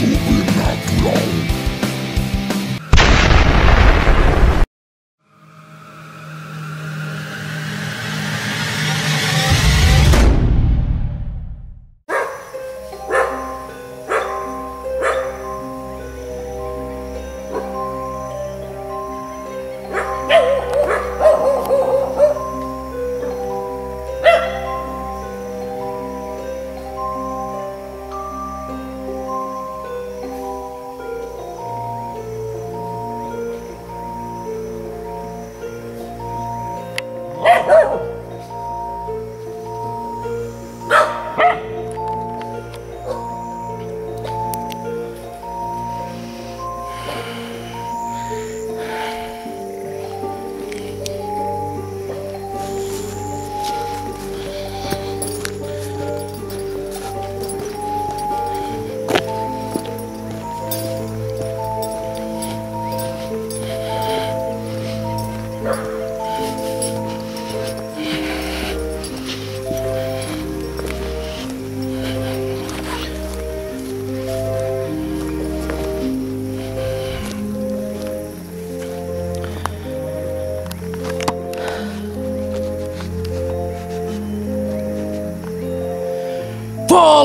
Memória sobrenatural.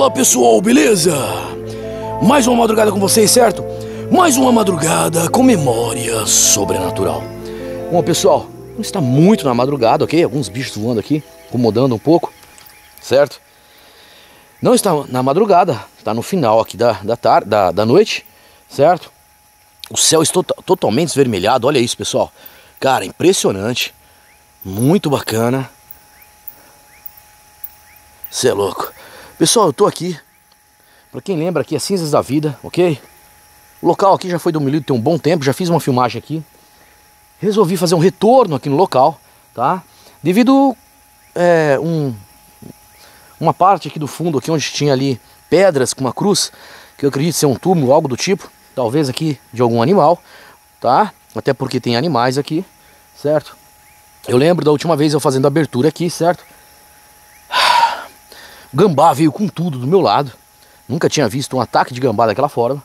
Fala pessoal, beleza? Mais uma madrugada com vocês, certo? Mais uma madrugada com memória sobrenatural. Bom pessoal, não está muito na madrugada, ok? Alguns bichos voando aqui, incomodando um pouco, certo? Não está na madrugada, está no final aqui da, da, tarde, da, da noite, certo? O céu está totalmente esvermelhado, olha isso pessoal. Cara, impressionante, muito bacana. Você é louco. Pessoal, eu tô aqui. Para quem lembra aqui é Cinzas da Vida, ok? O local aqui já foi demolido tem um bom tempo, já fiz uma filmagem aqui. Resolvi fazer um retorno aqui no local, tá? Devido é, um, uma parte aqui do fundo, aqui onde tinha ali pedras com uma cruz, que eu acredito ser um túmulo, algo do tipo, talvez aqui de algum animal, tá? Até porque tem animais aqui, certo? Eu lembro da última vez eu fazendo abertura aqui, certo? Gambá veio com tudo do meu lado. Nunca tinha visto um ataque de gambá daquela forma,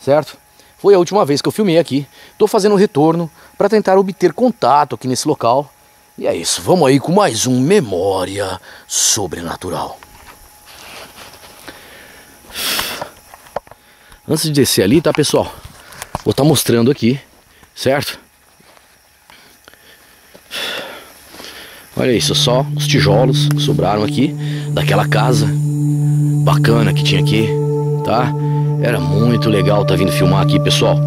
certo? Foi a última vez que eu filmei aqui. Estou fazendo um retorno para tentar obter contato aqui nesse local. E é isso, vamos aí com mais um Memória Sobrenatural. Antes de descer ali, tá pessoal? Vou estar tá mostrando aqui, certo? Olha isso, só os tijolos que sobraram aqui daquela casa bacana que tinha aqui, tá? Era muito legal tá vindo filmar aqui, pessoal.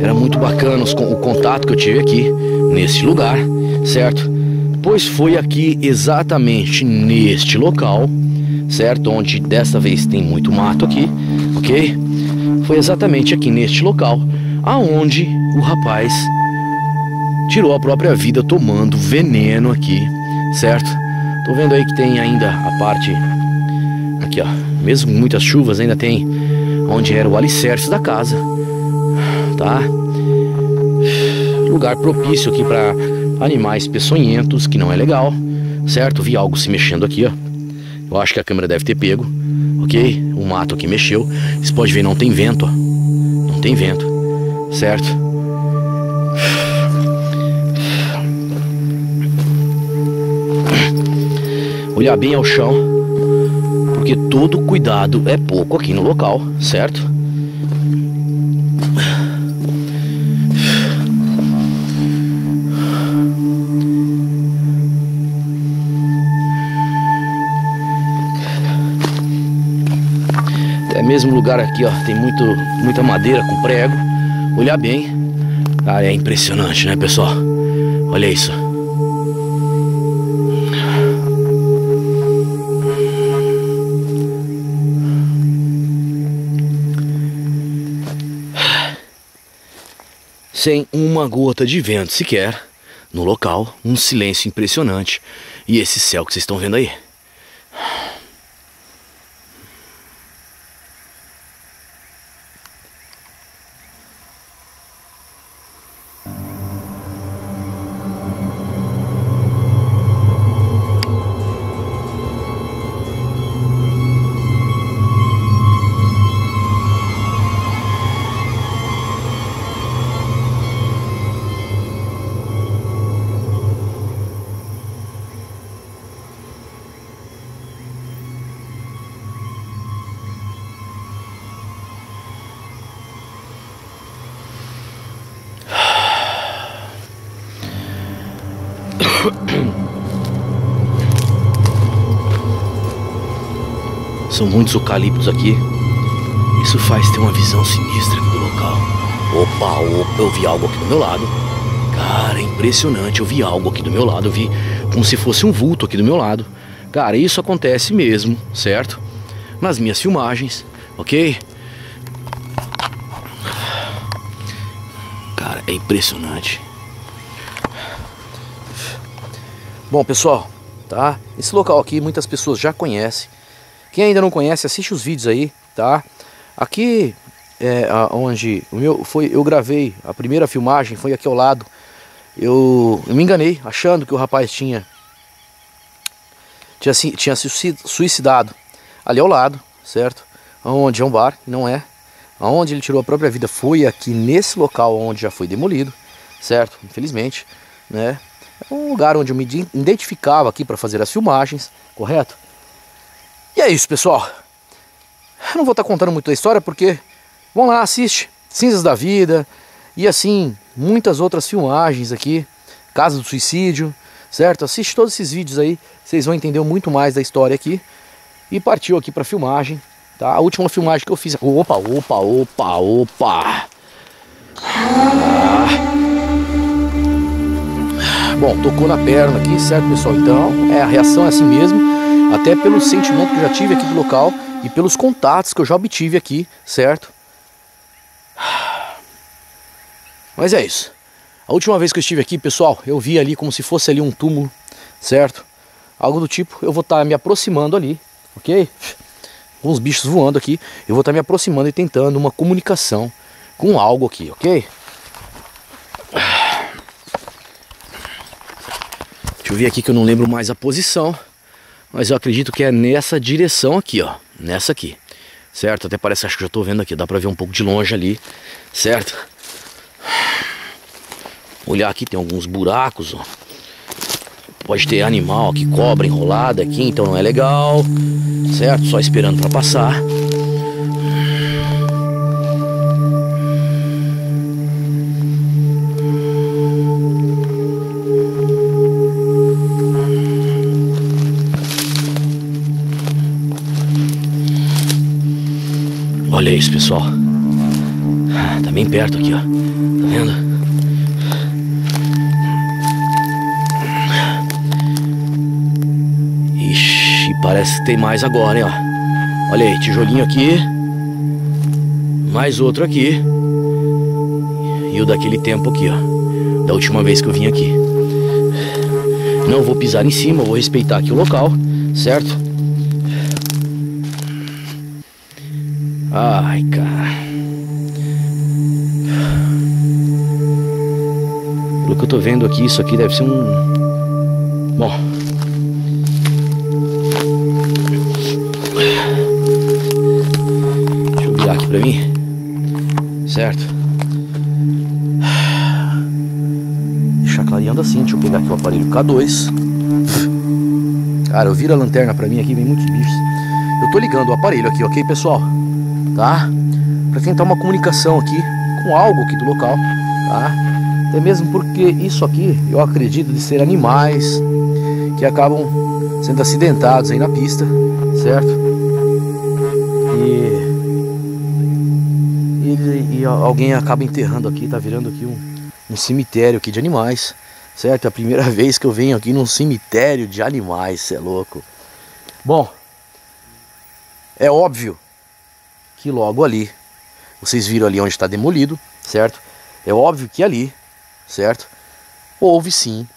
Era muito bacana o contato que eu tive aqui nesse lugar, certo? Pois foi aqui exatamente neste local, certo? Onde dessa vez tem muito mato aqui, ok? Foi exatamente aqui neste local aonde o rapaz tirou a própria vida tomando veneno aqui, certo? Tô vendo aí que tem ainda a parte aqui, ó. Mesmo muitas chuvas, ainda tem onde era o alicerce da casa, tá? Lugar propício aqui para animais peçonhentos, que não é legal, certo? Vi algo se mexendo aqui, ó. Eu acho que a câmera deve ter pego, ok? O mato aqui mexeu. Você pode ver, não tem vento, ó. Não tem vento, certo? Olhar bem ao chão, porque todo cuidado é pouco aqui no local, certo? É mesmo lugar aqui, ó, tem muito, muita madeira com prego. Olhar bem. Ah, é impressionante, né, pessoal? Olha isso. Sem uma gota de vento sequer. No local, um silêncio impressionante. E esse céu que vocês estão vendo aí. São muitos eucaliptos aqui. Isso faz ter uma visão sinistra do local. Opa, opa, eu vi algo aqui do meu lado. Cara, é impressionante. Eu vi algo aqui do meu lado. Eu vi como se fosse um vulto aqui do meu lado. Cara, isso acontece mesmo, certo? Nas minhas filmagens, ok? Cara, é impressionante. Bom, pessoal, tá? Esse local aqui muitas pessoas já conhecem. Quem ainda não conhece, assiste os vídeos aí, tá? Aqui é onde o meu foi, eu gravei a primeira filmagem foi aqui ao lado. Eu, eu me enganei achando que o rapaz tinha tinha, tinha se suicidado ali ao lado, certo? Onde é um bar, não é. Aonde ele tirou a própria vida foi aqui nesse local onde já foi demolido, certo? Infelizmente, né? É um lugar onde eu me identificava aqui para fazer as filmagens, correto? E é isso, pessoal. Eu não vou estar tá contando muito a história porque, vão lá, assiste Cinzas da Vida e assim, muitas outras filmagens aqui, Casa do Suicídio, certo? Assiste todos esses vídeos aí, vocês vão entender muito mais da história aqui. E partiu aqui para filmagem, tá? A última filmagem que eu fiz. Opa, opa, opa, opa. Bom, tocou na perna aqui, certo, pessoal? Então, é, a reação é assim mesmo, até pelo sentimento que eu já tive aqui do local e pelos contatos que eu já obtive aqui, certo? Mas é isso. A última vez que eu estive aqui, pessoal, eu vi ali como se fosse ali um túmulo, certo? Algo do tipo, eu vou estar tá me aproximando ali, ok? Com os bichos voando aqui, eu vou estar tá me aproximando e tentando uma comunicação com algo aqui, ok? Deixa eu ver aqui que eu não lembro mais a posição. Mas eu acredito que é nessa direção aqui, ó. Nessa aqui. Certo? Até parece, acho que já estou vendo aqui. Dá para ver um pouco de longe ali. Certo? Olhar aqui, tem alguns buracos, ó. Pode ter animal aqui, cobra enrolada aqui, então não é legal. Certo? Só esperando para passar. Olha isso, pessoal. Tá bem perto aqui, ó. Tá vendo? Ixi, parece que tem mais agora, hein, ó. Olha aí, tijolinho aqui. Mais outro aqui. E o daquele tempo aqui, ó. Da última vez que eu vim aqui. Não vou pisar em cima, vou respeitar aqui o local, certo? Ai, cara. Pelo que eu tô vendo aqui, isso aqui deve ser um. Bom. Deixa eu virar aqui pra mim. Certo? Deixa clareando assim. Deixa eu pegar aqui o aparelho K2. Cara, eu viro a lanterna pra mim aqui, vem muitos bichos. Eu tô ligando o aparelho aqui, ok, pessoal? tá? Para tentar uma comunicação aqui com algo aqui do local, tá? Até mesmo porque isso aqui eu acredito de ser animais que acabam sendo acidentados aí na pista, certo? E, e, e alguém acaba enterrando aqui, tá virando aqui um, um cemitério aqui de animais, certo? É a primeira vez que eu venho aqui num cemitério de animais, cê é louco. Bom, é óbvio que logo ali, vocês viram ali onde está demolido, certo? É óbvio que ali, certo? Houve sim,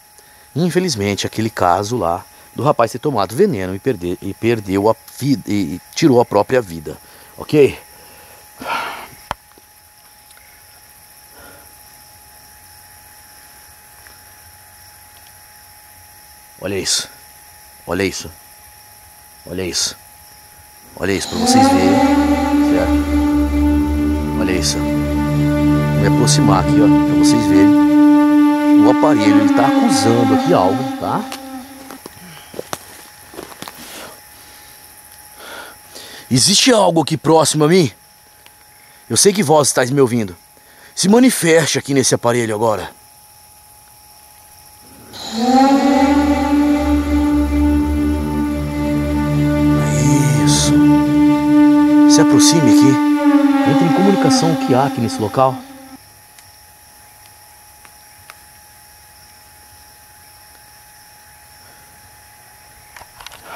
infelizmente, aquele caso lá do rapaz ter tomado veneno e, perder, e perdeu a vida e tirou a própria vida, ok? Olha isso. Olha isso. Olha isso. Olha isso para vocês verem. Olha isso. Vou me aproximar aqui, ó, para vocês verem. O aparelho ele tá acusando aqui algo, tá? Existe algo aqui próximo a mim? Eu sei que vós estáis me ouvindo. Se manifeste aqui nesse aparelho agora. Aproxime aqui. Entre em comunicação o que há aqui nesse local.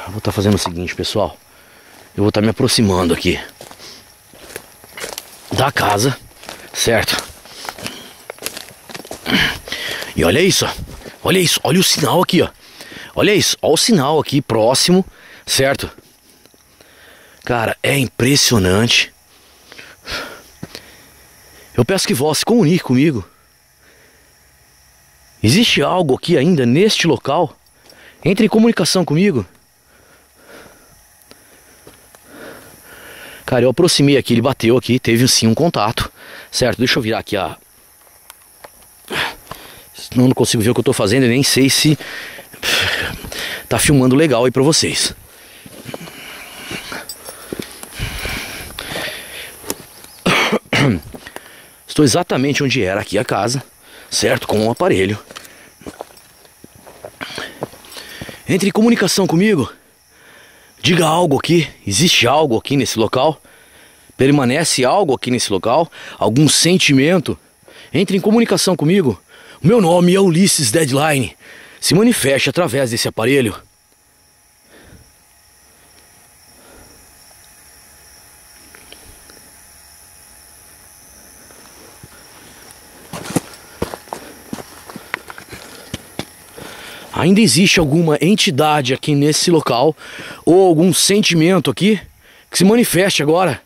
Vou estar tá fazendo o seguinte, pessoal. Eu vou estar tá me aproximando aqui da casa, certo? E olha isso, olha isso, olha o sinal aqui, ó. Olha isso, olha o sinal aqui próximo, certo? Cara, é impressionante. Eu peço que vós se comunique comigo. Existe algo aqui ainda neste local? Entre em comunicação comigo. Cara, eu aproximei aqui, ele bateu aqui, teve sim um contato, certo? Deixa eu virar aqui a... Não, consigo ver o que eu tô fazendo e nem sei se tá filmando legal aí pra vocês. Estou exatamente onde era aqui a casa, certo? Com um aparelho. Entre em comunicação comigo. Diga algo aqui. Existe algo aqui nesse local? Permanece algo aqui nesse local? Algum sentimento? Entre em comunicação comigo. O meu nome é Ulisses Deadline. Se manifeste através desse aparelho. Ainda existe alguma entidade aqui nesse local ou algum sentimento aqui que se manifeste agora?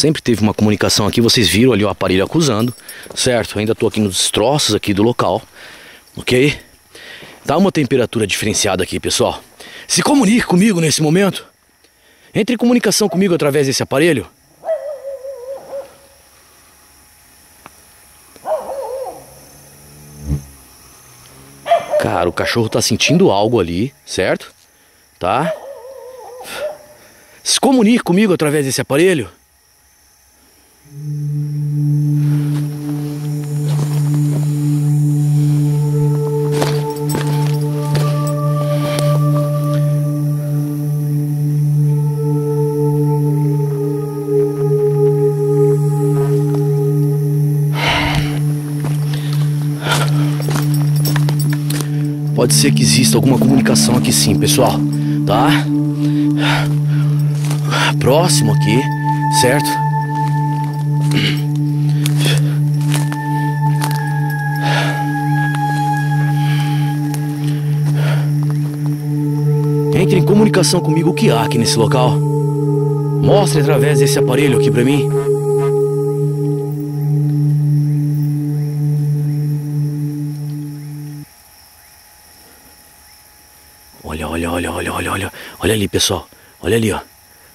Sempre teve uma comunicação aqui, vocês viram ali o aparelho acusando, certo? Ainda estou aqui nos destroços aqui do local, ok? Dá uma temperatura diferenciada aqui, pessoal. Se comunique comigo nesse momento. Entre em comunicação comigo através desse aparelho. Cara, o cachorro tá sentindo algo ali, certo? Tá? Se comunique comigo através desse aparelho. Pode ser que exista alguma comunicação aqui sim, pessoal, tá? Próximo aqui, certo? Comunicação comigo o que há aqui nesse local. Mostre através desse aparelho aqui para mim. Olha, olha, olha, olha, olha, olha. Olha ali, pessoal. Olha ali, ó.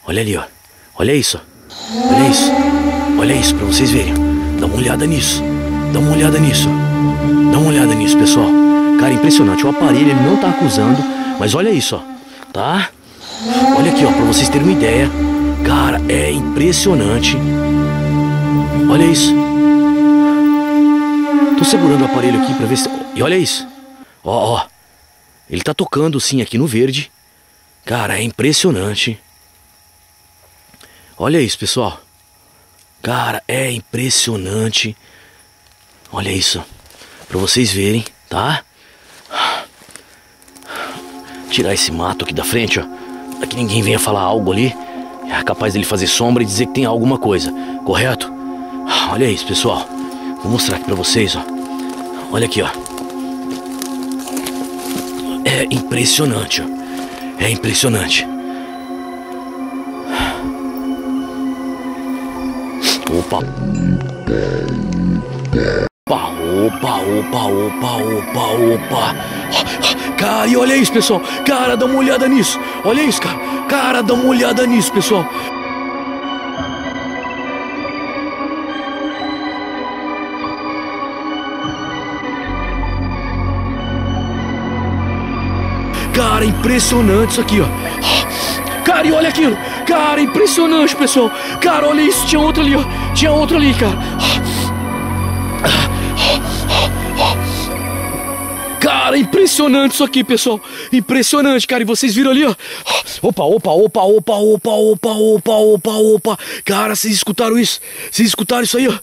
Olha ali, ó. Olha isso. Olha isso. Olha isso para vocês verem. Dá uma olhada nisso. Dá uma olhada nisso. Dá uma olhada nisso, pessoal. Cara, impressionante. O aparelho ele não tá acusando, mas olha isso, ó tá? Olha aqui, ó, pra vocês terem uma ideia. Cara, é impressionante. Olha isso. Tô segurando o aparelho aqui pra ver se... E olha isso. Ó, ó. Ele tá tocando sim aqui no verde. Cara, é impressionante. Olha isso, pessoal. Cara, é impressionante. Olha isso. Pra vocês verem, tá? Tirar esse mato aqui da frente, ó. Pra que ninguém venha falar algo ali. É capaz dele fazer sombra e dizer que tem alguma coisa, correto? Olha isso, pessoal. Vou mostrar aqui pra vocês, ó. Olha aqui, ó. É impressionante, ó. É impressionante. Opa. Opa, opa, opa, opa, opa. Cara, e olha isso, pessoal. Cara, dá uma olhada nisso. Olha isso, cara. Cara, dá uma olhada nisso, pessoal. Cara, impressionante isso aqui, ó. Cara, e olha aquilo. Cara, impressionante, pessoal. Cara, olha isso. Tinha outro ali, ó. Tinha outro ali, cara. Cara, impressionante isso aqui, pessoal. Impressionante, cara. E vocês viram ali, ó. Opa, opa, opa, opa, opa, opa, opa, opa, opa. Cara, vocês escutaram isso? Vocês escutaram isso aí, ó?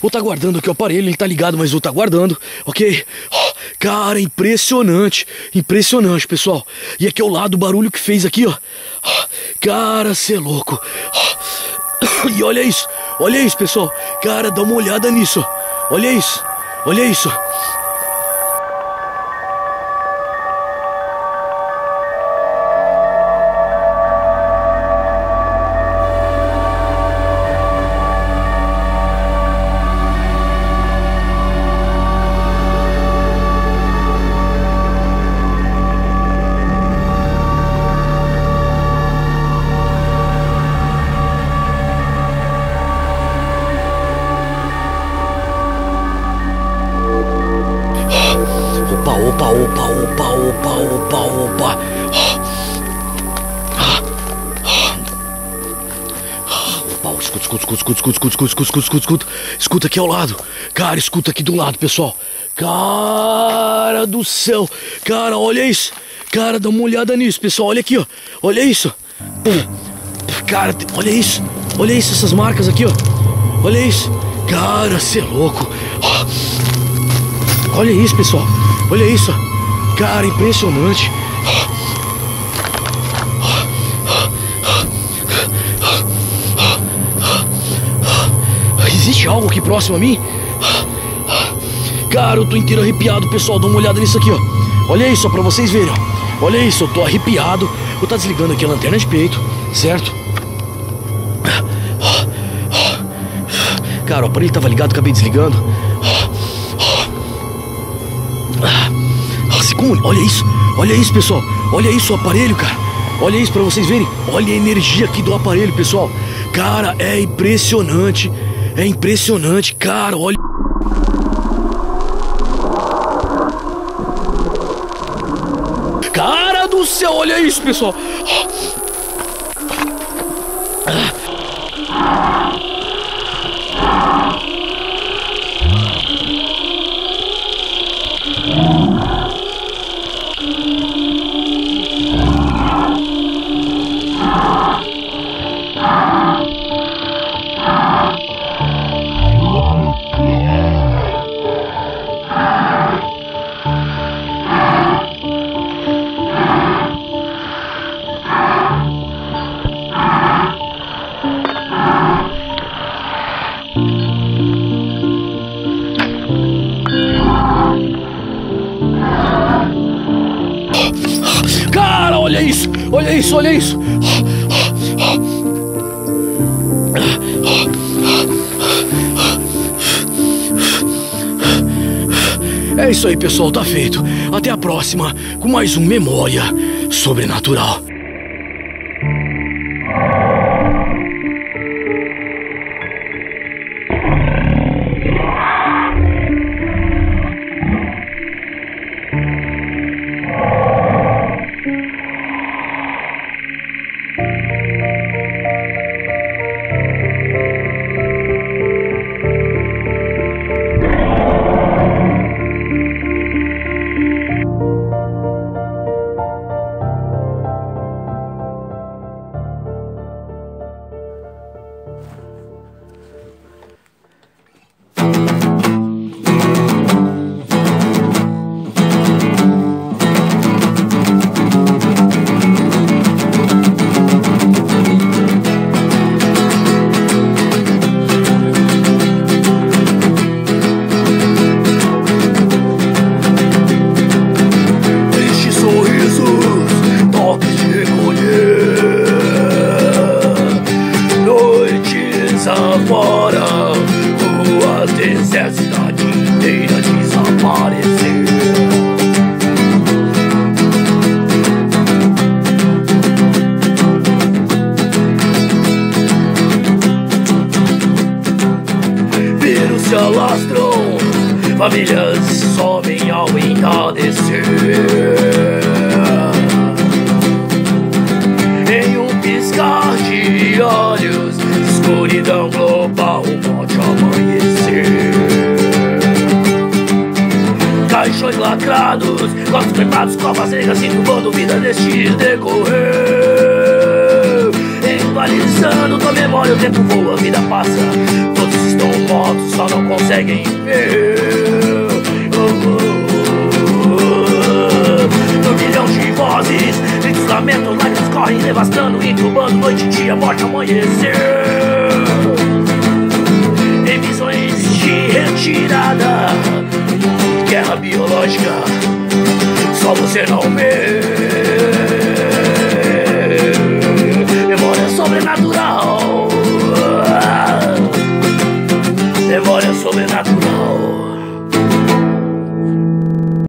Vou estar tá guardando aqui o aparelho, ele tá ligado, mas vou estar tá guardando, ok? Cara, impressionante, impressionante, pessoal. E aqui ao lado o barulho que fez aqui, ó. Cara, cê é louco. E olha isso, olha isso, pessoal. Cara, dá uma olhada nisso, ó. Olha isso, olha isso. Escuta, escuta, escuta, escuta, escuta, escuta, escuta aqui ao lado. Cara, escuta aqui do lado, pessoal. Cara do céu. Cara, olha isso. Cara, dá uma olhada nisso, pessoal. Olha aqui, ó. Olha isso. Cara, olha isso. Olha isso, essas marcas aqui, ó. Olha isso. Cara, você é louco. Olha isso, pessoal. Olha isso. Cara, impressionante. Existe algo aqui próximo a mim? Cara, eu tô inteiro arrepiado, pessoal. Dá uma olhada nisso aqui, ó. Olha isso, ó, pra vocês verem. Olha isso, eu tô arrepiado. Vou tá desligando aqui a lanterna de peito, certo? Cara, o aparelho tava ligado, acabei desligando. Olha isso, olha isso, pessoal. Olha isso, o aparelho, cara. Olha isso pra vocês verem. Olha a energia aqui do aparelho, pessoal. Cara, é impressionante. É impressionante, cara, olha. Cara do céu, olha isso, pessoal. Olha isso, olha isso. É isso aí, pessoal, tá feito. Até a próxima com mais um Memória Sobrenatural. Neste decorrer Equalizando tua memória, o tempo voa, a vida passa. Todos estão mortos, só não conseguem ver. Vozes Gritos, lamentos, lágrimas correm devastando Incubando noite dia, morte amanhecer. Emissões de retirada Guerra biológica Só você não vê coming out